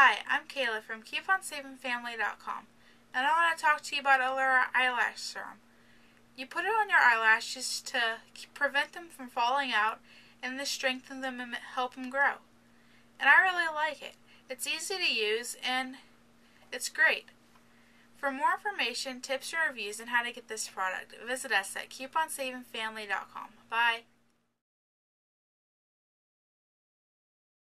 Hi, I'm Kayla from CouponSavingFamily.com, and I want to talk to you about Allura Eyelash Serum. You put it on your eyelashes to prevent them from falling out and to strengthen them and help them grow. And I really like it. It's easy to use and it's great. For more information, tips, or reviews on how to get this product, visit us at CouponSavingFamily.com. Bye.